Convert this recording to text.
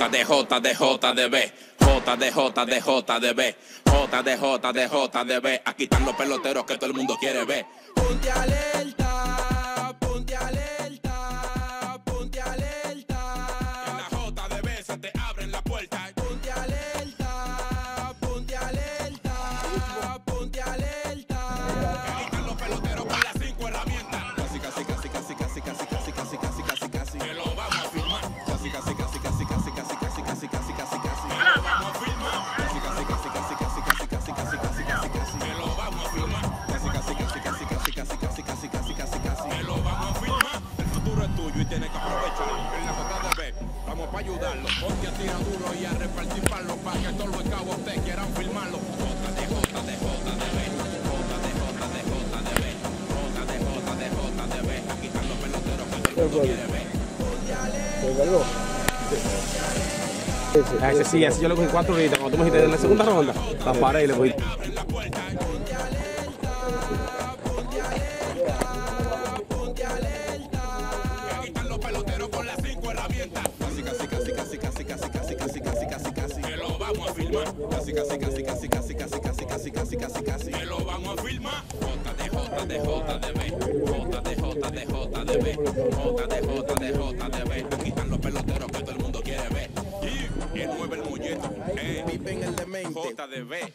JDJDJDB, JDJDJDB, JDJDJDB, aquí están los peloteros que todo el mundo quiere ver. Ponte alerta. Y tienes que aprovecharlo. En la J de B vamos para ayudarlo. Ponte a tirar duro y a repartir palos para que todos los cabos te quieran firmarlo. J de J de de B. J de J de peloteros todo el mundo quiere ver. A ese sí, ese yo le cogí cuatro horitas. Cuando tú me dijiste en la segunda ronda, la paré y le cogí. Vamos a firmar. Casi, casi, casi, casi, casi, casi, casi, casi, casi, casi, casi. Que lo vamos a firmar. J de J de J de B. J de J de J de B. J de J de J de B. Aquí están los peloteros que todo el mundo quiere ver. Y el mueve el muñeco. Eh, Vive en el demente. J de B.